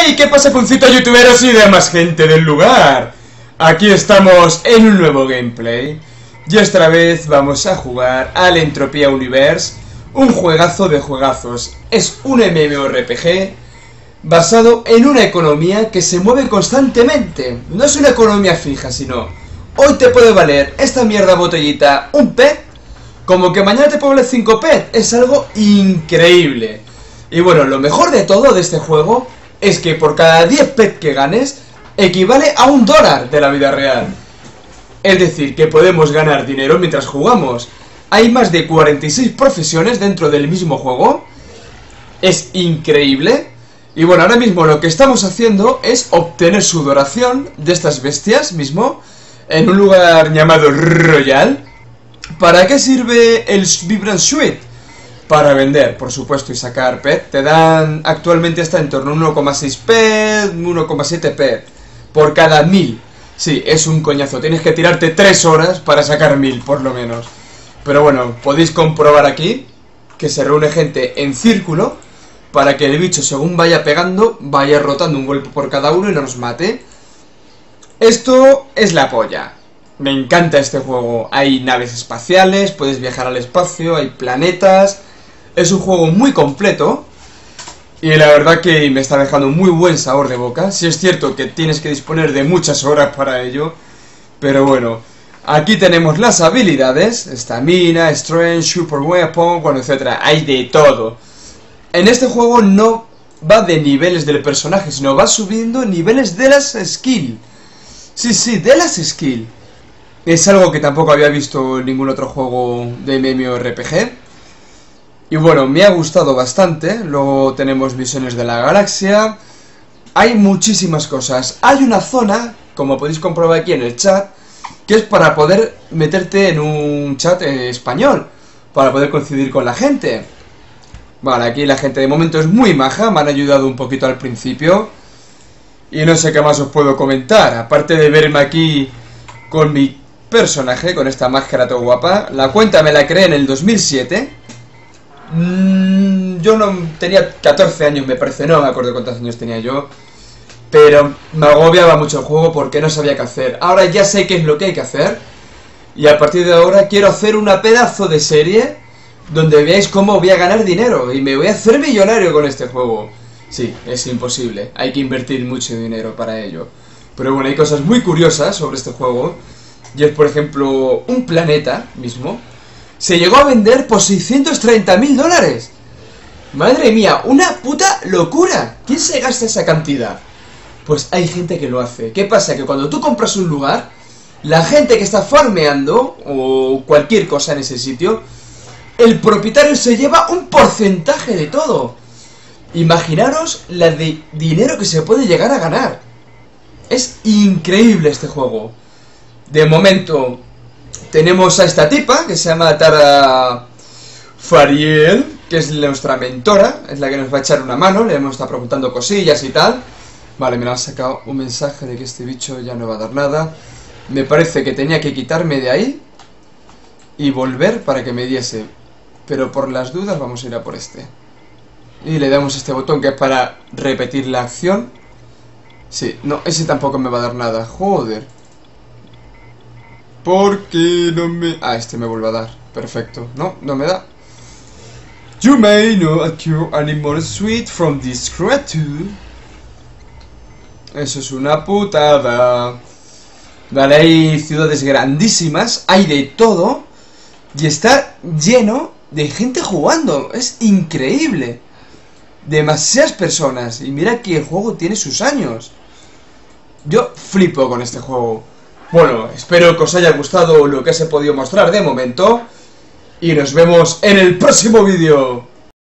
¡Hey! ¿Qué pasa, puncito youtuberos y demás gente del lugar? Aquí estamos en un nuevo gameplay. Y esta vez vamos a jugar al Entropía Universe, un juegazo de juegazos. Es un MMORPG basado en una economía que se mueve constantemente. No es una economía fija, sino hoy te puede valer esta mierda botellita un pet, como que mañana te puede valer 5 pet. Es algo increíble. Y bueno, lo mejor de todo de este juego es que por cada 10 pet que ganes, equivale a un dólar de la vida real. Es decir, que podemos ganar dinero mientras jugamos. Hay más de 46 profesiones dentro del mismo juego. Es increíble. Y bueno, ahora mismo lo que estamos haciendo es obtener sudoración de estas bestias mismo en un lugar llamado Royal. ¿Para qué sirve el Vibrant Suite? Para vender, por supuesto, y sacar PET. Te dan, actualmente está en torno a 1,6 PET, 1,7 PET por cada 1000. Sí, es un coñazo, tienes que tirarte 3 horas para sacar 1000 por lo menos. Pero bueno, podéis comprobar aquí que se reúne gente en círculo para que el bicho según vaya pegando vaya rotando un golpe por cada uno y no nos mate. Esto es la polla. Me encanta este juego. Hay naves espaciales, puedes viajar al espacio, hay planetas, es un juego muy completo y la verdad que me está dejando muy buen sabor de boca. Si es cierto que tienes que disponer de muchas horas para ello, pero bueno. Aquí tenemos las habilidades, estamina, strength, super weapon, etcétera. Hay de todo. En este juego no va de niveles del personaje, sino va subiendo niveles de las skills. Sí, sí, de las skills. Es algo que tampoco había visto en ningún otro juego de MMORPG. Y bueno, me ha gustado bastante. Luego tenemos visiones de la galaxia. Hay muchísimas cosas. Hay una zona, como podéis comprobar aquí en el chat, que es para poder meterte en un chat en español. Para poder coincidir con la gente. Vale, aquí la gente de momento es muy maja. Me han ayudado un poquito al principio. Y no sé qué más os puedo comentar. Aparte de verme aquí con mi personaje, con esta máscara todo guapa. La cuenta me la creé en el 2007. Mm, yo no tenía 14 años, me parece, no me acuerdo cuántos años tenía yo. Pero me agobiaba mucho el juego porque no sabía qué hacer. Ahora ya sé qué es lo que hay que hacer. Y a partir de ahora quiero hacer una pedazo de serie donde veáis cómo voy a ganar dinero. Y me voy a hacer millonario con este juego. Sí, es imposible. Hay que invertir mucho dinero para ello. Pero bueno, hay cosas muy curiosas sobre este juego. Y es, por ejemplo, un planeta mismo se llegó a vender por 630 mil dólares. Madre mía, una puta locura. ¿Quién se gasta esa cantidad? Pues hay gente que lo hace. ¿Qué pasa? Que cuando tú compras un lugar, la gente que está farmeando o cualquier cosa en ese sitio, el propietario se lleva un porcentaje de todo. Imaginaros la de dinero que se puede llegar a ganar. Es increíble este juego. De momento, tenemos a esta tipa que se llama Tara Fariel, que es nuestra mentora, es la que nos va a echar una mano, le hemos estado preguntando cosillas y tal. Vale, me ha sacado un mensaje de que este bicho ya no va a dar nada. Me parece que tenía que quitarme de ahí y volver para que me diese. Pero por las dudas vamos a ir a por este. Y le damos este botón que es para repetir la acción. Sí, no, ese tampoco me va a dar nada. Joder. ¿Por qué no me...? Ah, este me vuelve a dar. Perfecto. No, no me da. You may not acquire any more sweet from this creature. Eso es una putada. Vale, hay ciudades grandísimas, hay de todo. Y está lleno de gente jugando. Es increíble. Demasiadas personas. Y mira que el juego tiene sus años. Yo flipo con este juego. Bueno, espero que os haya gustado lo que os he podido mostrar de momento. Y nos vemos en el próximo vídeo.